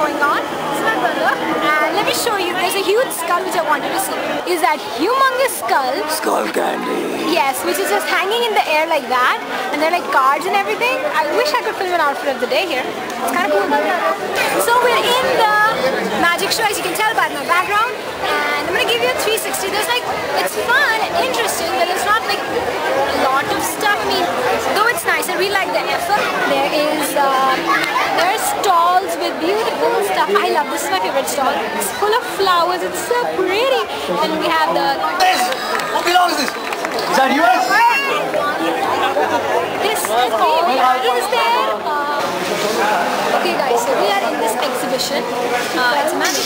going on. Is my brother. And let me show you. There's a huge skull which I wanted to see. Is that humongous skull? Skull candy. Yes, which is just hanging in the air like that. And they're like cards and everything. I wish I could film an outfit of the day here. It's kind of cool. So we're in the magic show as you can tell by my. And I'm going to give you a 360. There's like, it's fun and interesting, but it's not like a lot of stuff. I mean, though it's nice, I really like the effort. There is, uh, there are stalls with beautiful stuff. I love this is my favorite stall. It's full of flowers. It's so pretty. And we have the This! What belongs this? Is that yours? This is all is there. Uh, okay guys, so we are in this exhibition. Uh, it's a magic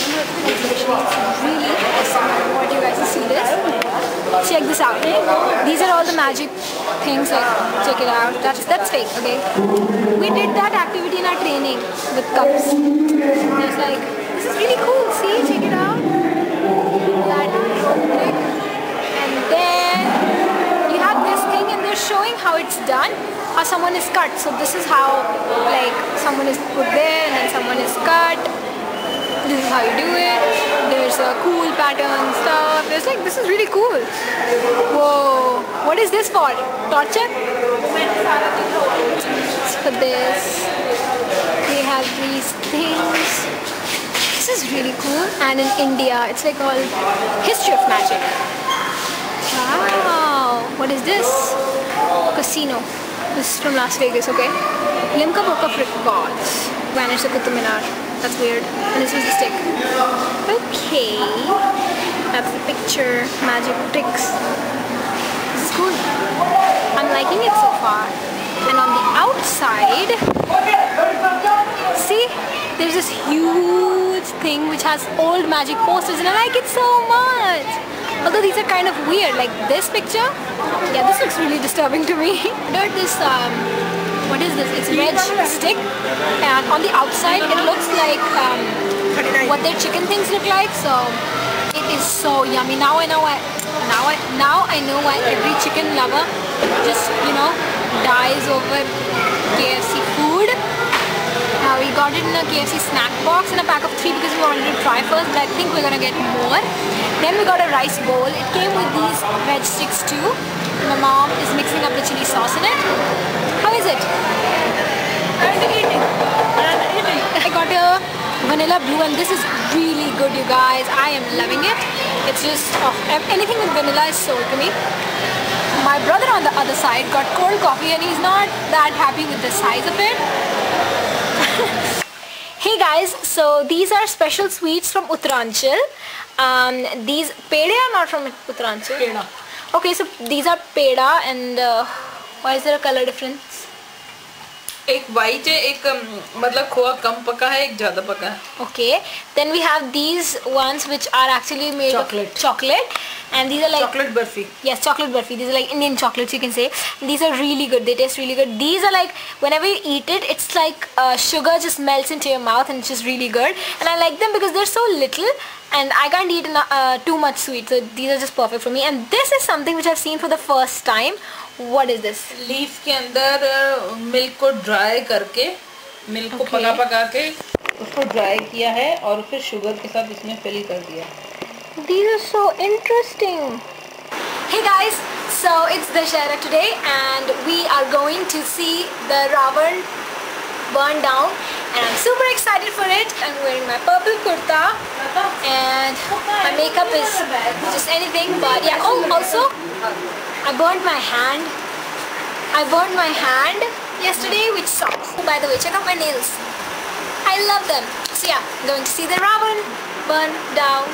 exhibition. It's really awesome. I want you guys to see this. Check this out. These are all the magic things. Like, check it out. That's that's fake. Okay. We did that activity in our training with cups. There's like this is really cool. See, check it out. That is big. And then you have this thing and they're showing how it's done how someone is cut so this is how like someone is put there and then someone is cut this is how you do it there's a cool pattern stuff there's like this is really cool whoa what is this for torture It's for this they have these things this is really cool and in India it's like all history of magic Wow, what is this? Casino. This is from Las Vegas, okay? Limca Book of Records. Vanish the Qutub Minar. That's weird. And this was the stick. Okay. That's the picture. Magic tricks. This is cool. I'm liking it so far. And on the outside, see, there's this huge thing which has old magic posters and I like it so much. Although these are kind of weird, like this picture, yeah, this looks really disturbing to me. There's this, um, what is this? It's veg stick, and on the outside it looks like um, what their chicken things look like. So it is so yummy. Now I know why. Now I now I know why every chicken lover just you know dies over KFC food. Uh, we got it in a KFC snack box in a pack of three because we wanted to try first, but I think we're gonna get more. Then we got a rice bowl. It came with these veg sticks too. My mom is mixing up the chili sauce in it. How is it? I'm eating. I'm eating. I got a vanilla blue and this is really good you guys. I am loving it. It's just, oh, anything with vanilla is sold to me. My brother on the other side got cold coffee and he's not that happy with the size of it. hey guys, so these are special sweets from Uttaranchal. Um, these peda are not from Uttaranchal. Peda. Okay, so these are peda and uh, why is there a color difference? एक white है एक अम, मतलब खोआ कम पका है एक ज्यादा पका है Okay, then we have these ones which are actually made Chocolate. of chocolate and these are like chocolate barfi Yes, chocolate burfi. These are like Indian chocolates, you can say. These are really good. They taste really good. These are like, whenever you eat it, it's like uh, sugar just melts into your mouth and it's just really good. And I like them because they're so little and I can't eat eno- uh, too much sweet. So these are just perfect for me. And this is something which I've seen for the first time. What is this? Leaf के अंदर milk को dry करके milk को Okay. पका पका के उसको dry किया है और फिर शुगर के साथ इसमें फिल कर दिया These are so interesting. Hey guys, so it's Dashera today and we are going to see the Ravan burn down I'm super excited for it. I'm wearing my purple kurta and my makeup is just anything but yeah, oh also I burned my hand. I burned my hand yesterday which sucks. Oh, By the way, check out my nails. I love them. So yeah, going to see the Ravan burn down.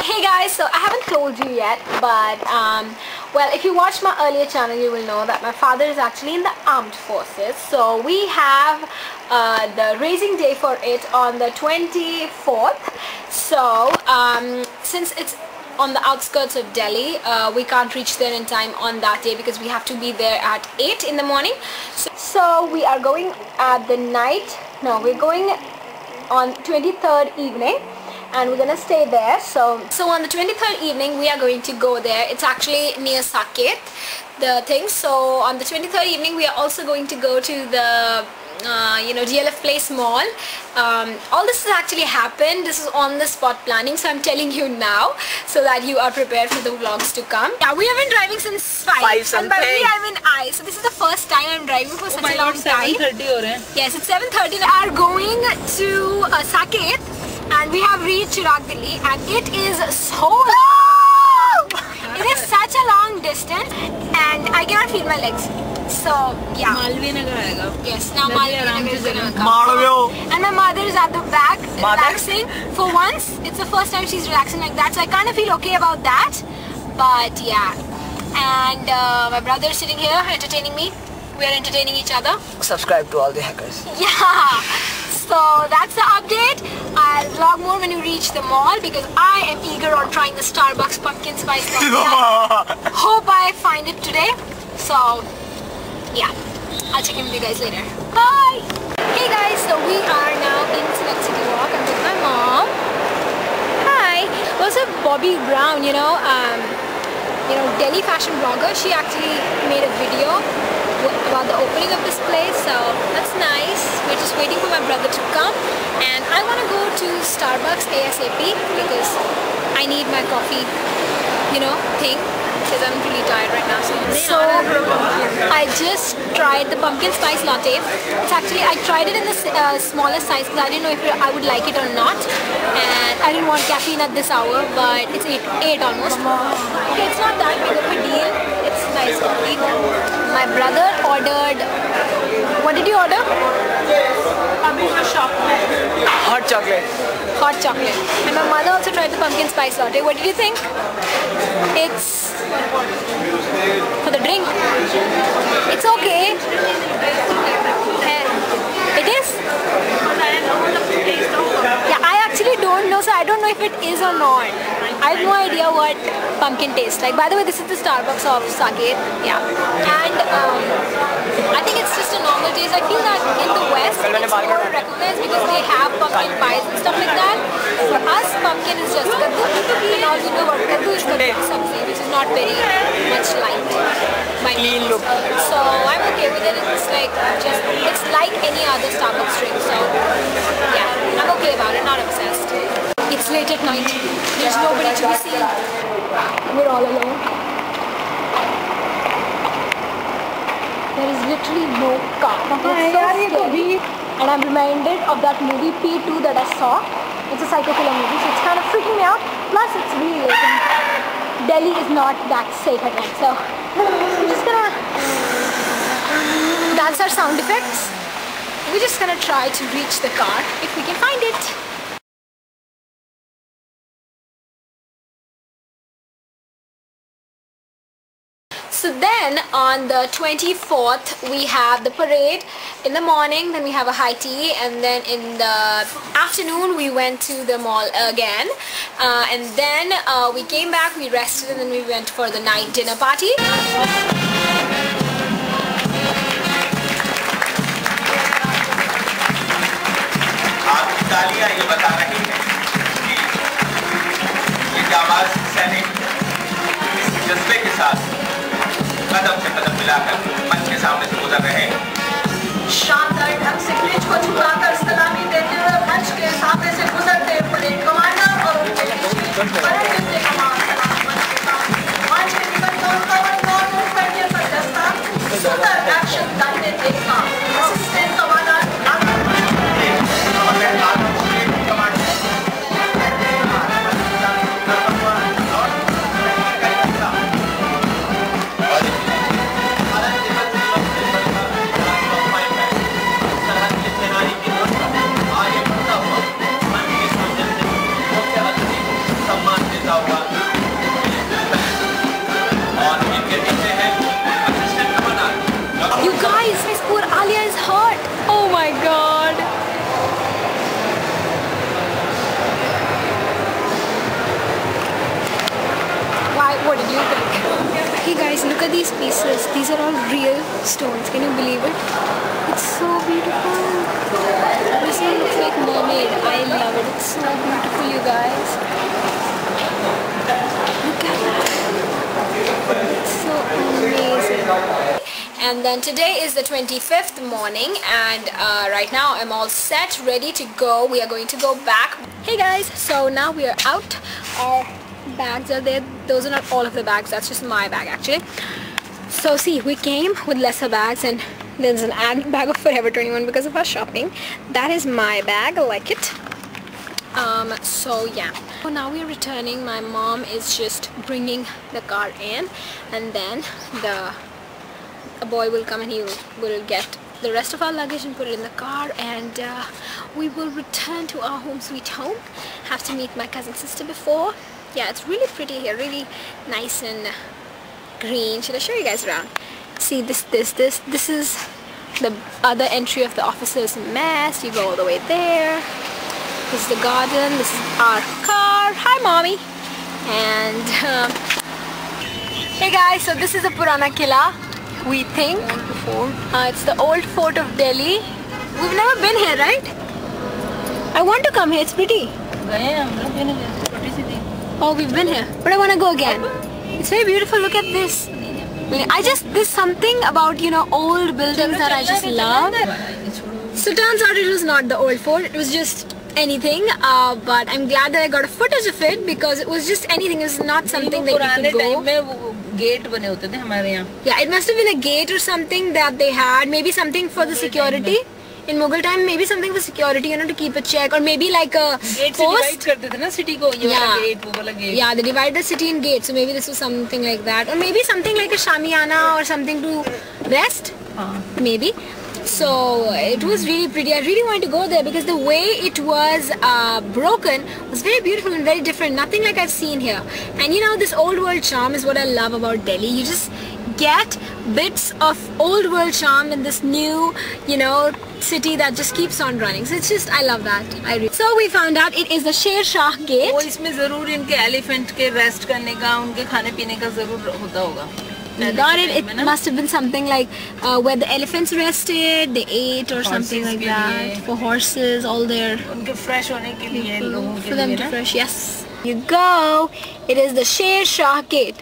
Hey guys, so I haven't told you yet, but um, Well, if you watched my earlier channel, you will know that my father is actually in the armed forces. So we have uh, the raising day for it on the 24th. So um, since it's on the outskirts of Delhi, uh, we can't reach there in time on that day because we have to be there at 8 in the morning. So, so we are going at the night. No, we're going on 23rd evening and we're gonna stay there so so on the 23rd evening we are going to go there it's actually near Saket the thing so on the 23rd evening we are also going to go to the uh, you know DLF Place Mall. Um, all this has actually happened. This is on the spot planning, so I'm telling you now so that you are prepared for the vlogs to come. Yeah, we have been driving since five. Five something. And by we I mean I. So this is the first time I'm driving for such oh a long time. Five thirty. Yes, it's 7:30. We are going to uh, Saket and we have reached Chiragdilli and it is so long. it is such a long distance and I cannot feel my legs. So yeah. Malvi Nagar Yes, now Malvi is gonna come. And my mother is at the back mother? relaxing. For once, it's the first time she's relaxing like that so I kind of feel okay about that. But yeah. And uh, my brother is sitting here entertaining me. We are entertaining each other. Subscribe to all the hackers. Yeah. So that's the update. I'll vlog more when you reach the mall because I am eager on trying the Starbucks pumpkin spice latte. Hope I find it today. So yeah, I'll check in with you guys later. Bye. Hey guys, so we are now in Select City Walk. I'm with my mom. Hi. Also Bobby Brown, you know, um, you know, Delhi fashion blogger. She actually made a video about the opening of this place. So that's nice. We're just waiting for my brother to come, and I want to go to Starbucks ASAP because I need my coffee, you know, thing. Because I'm really tired right now. So, so I just tried the pumpkin spice latte. It's actually I tried it in the uh, smaller size because I didn't know if I would like it or not, and I didn't want caffeine at this hour. But it's eight, eight almost. Okay, it's not that big of a deal. It's nice coffee. My brother ordered. What did you order? Hot chocolate. Hot chocolate. And my mother also tried the pumpkin spice latte. What did you think? It's for the drink. It's okay. It is? Yeah, I actually don't know, so I don't know if it is or not. I have no idea what pumpkin tastes like. By the way, this is the Starbucks of Saket. Yeah. And um, I think it's just a normal taste. I feel that in the West, it's more recognized because they have pumpkin pies and stuff like that. For us, pumpkin is just kaddu. And all we know about kaddu is kaddu sabzi, which is not very much liked by Clean me. look. So I'm okay with it. It's like just, it's like any other Starbucks drink. So yeah, I'm okay about it, not obsessed. It's late at night. There's nobody to be seen. We're all alone. There is literally no car. It's so scary. And I'm reminded of that movie P2 that I saw. It's a psycho killer movie, so it's kind of freaking me out. Plus, it's really late. And Delhi is not that safe at night, so I'm just gonna. That's our sound effects. We're just gonna try to reach the car if we can find it. So then on the 24th we have the parade. In the morning then we have a high tea. And then in the afternoon we went to the mall again. Uh, and then uh, we came back we rested and then we went for the night dinner party. मिलाकर मंच के सामने से गुजर रहे हैं। These pieces. These are all real stones. Can you believe it? It's so beautiful. This one looks like mermaid. I love it. It's so beautiful, you guys. Look at that. It's so amazing. And then today is the 25th morning and uh, right now I'm all set, ready to go. We are going to go back. Hey guys, so now we are out. Our bags are there. Those are not all of the bags, that's just my bag actually. So see, we came with lesser bags and there's an added bag of Forever 21 because of our shopping. That is my bag, I like it. Um, so yeah. So now we're returning. My mom is just bringing the car in and then the a boy will come and he will, will get the rest of our luggage and put it in the car and uh, we will return to our home sweet home have to meet my cousin sister before yeah it's really pretty here really nice and green should I show you guys around see this this this this is the other entry of the officers mess you go all the way there this is the garden this is our car hi mommy and um, hey guys so this is the Purana Killa we think. Uh, it's the old fort of Delhi. We've never been here, right? I want to come here. It's pretty. Oh, we've been here. But I want to go again. It's very beautiful. Look at this. I just, there's something about, you know, old buildings that I just love. So turns out it was not the old fort. It was just anything. Uh, but I'm glad that I got a footage of it because it was just anything. It was not something that you could go. Gate बने होते थे हमारे यहाँ Yeah, it must have been a gate or something that they had. Maybe something for the security. in Mughal time maybe something for security you know to keep a check or maybe like a gate post. Se divide na city ko yeah. gate gate yeah they divide the city in gates so maybe this was something like that or maybe something like a shamiyana or something to rest uh. maybe so it was really pretty. I really wanted to go there because the way it was uh, broken was very beautiful and very different. Nothing like I've seen here. And you know, this old world charm is what I love about Delhi. You just, get bits of old world charm in this new, you know, city that just keeps on running. So it's just, I love that. I really. So we found out it is the Sher Shah Gate. वो इसमें जरूर इनके elephant के rest करने का उनके खाने पीने का जरूर होता होगा We got it. It must have been something like uh, where the elephants rested, they ate or something Horses like के that. लिए. For horses, all their उनके फ्रेश होने के लिए लोगों के for them लिए to ना fresh. Yes. You go. It is the Sher Shah Gate.